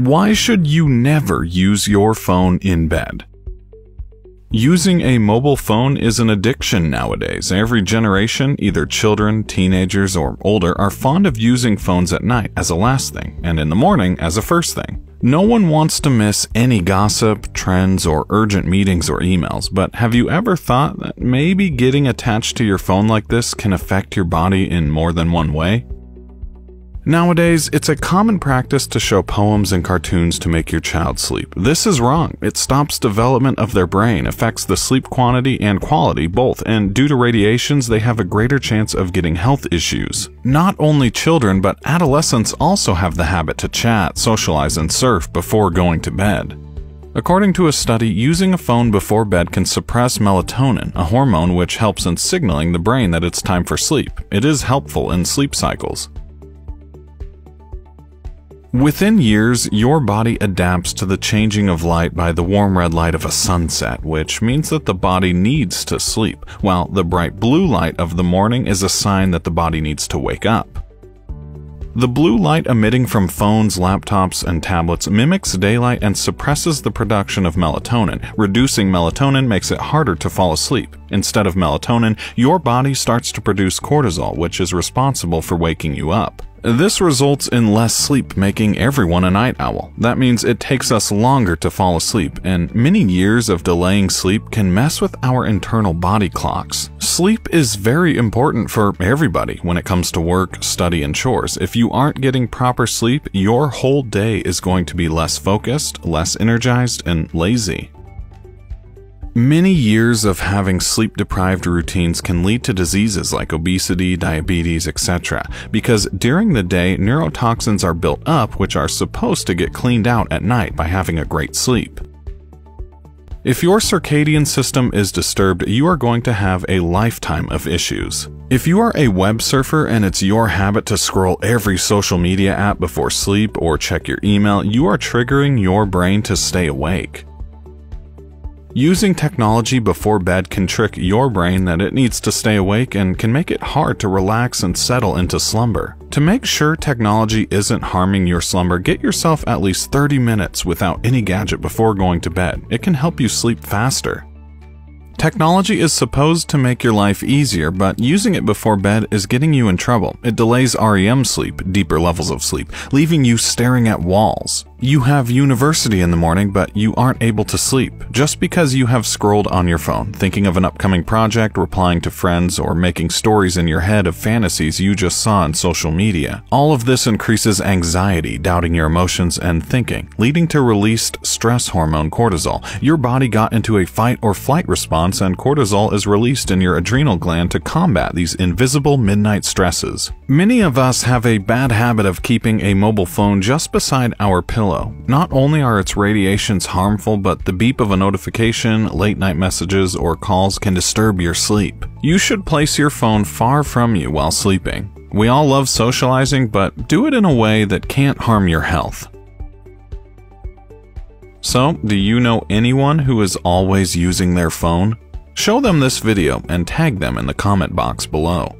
Why should you never use your phone in bed? Using a mobile phone is an addiction nowadays. Every generation, either children, teenagers, or older, are fond of using phones at night as a last thing, and in the morning as a first thing. No one wants to miss any gossip, trends, or urgent meetings or emails, but have you ever thought that maybe getting attached to your phone like this can affect your body in more than one way? Nowadays, it's a common practice to show poems and cartoons to make your child sleep. This is wrong. It stops development of their brain, affects the sleep quantity and quality both, and due to radiations, they have a greater chance of getting health issues. Not only children, but adolescents also have the habit to chat, socialize, and surf before going to bed. According to a study, using a phone before bed can suppress melatonin, a hormone which helps in signaling the brain that it's time for sleep. It is helpful in sleep cycles. Within years, your body adapts to the changing of light by the warm red light of a sunset, which means that the body needs to sleep, while the bright blue light of the morning is a sign that the body needs to wake up. The blue light emitting from phones, laptops, and tablets mimics daylight and suppresses the production of melatonin. Reducing melatonin makes it harder to fall asleep. Instead of melatonin, your body starts to produce cortisol, which is responsible for waking you up. This results in less sleep, making everyone a night owl. That means it takes us longer to fall asleep, and many years of delaying sleep can mess with our internal body clocks. Sleep is very important for everybody when it comes to work, study, and chores. If you aren't getting proper sleep, your whole day is going to be less focused, less energized, and lazy. Many years of having sleep deprived routines can lead to diseases like obesity, diabetes, etc. because during the day, neurotoxins are built up which are supposed to get cleaned out at night by having a great sleep. If your circadian system is disturbed, you are going to have a lifetime of issues. If you are a web surfer and it's your habit to scroll every social media app before sleep or check your email, you are triggering your brain to stay awake. Using technology before bed can trick your brain that it needs to stay awake and can make it hard to relax and settle into slumber. To make sure technology isn't harming your slumber, get yourself at least 30 minutes without any gadget before going to bed. It can help you sleep faster. Technology is supposed to make your life easier, but using it before bed is getting you in trouble. It delays REM sleep, deeper levels of sleep, leaving you staring at walls. You have university in the morning, but you aren't able to sleep just because you have scrolled on your phone, thinking of an upcoming project, replying to friends, or making stories in your head of fantasies you just saw on social media. All of this increases anxiety, doubting your emotions, and thinking, leading to released stress hormone cortisol. Your body got into a fight or flight response, and cortisol is released in your adrenal gland to combat these invisible midnight stresses. Many of us have a bad habit of keeping a mobile phone just beside our pillow not only are its radiations harmful, but the beep of a notification, late night messages, or calls can disturb your sleep. You should place your phone far from you while sleeping. We all love socializing, but do it in a way that can't harm your health. So, do you know anyone who is always using their phone? Show them this video and tag them in the comment box below.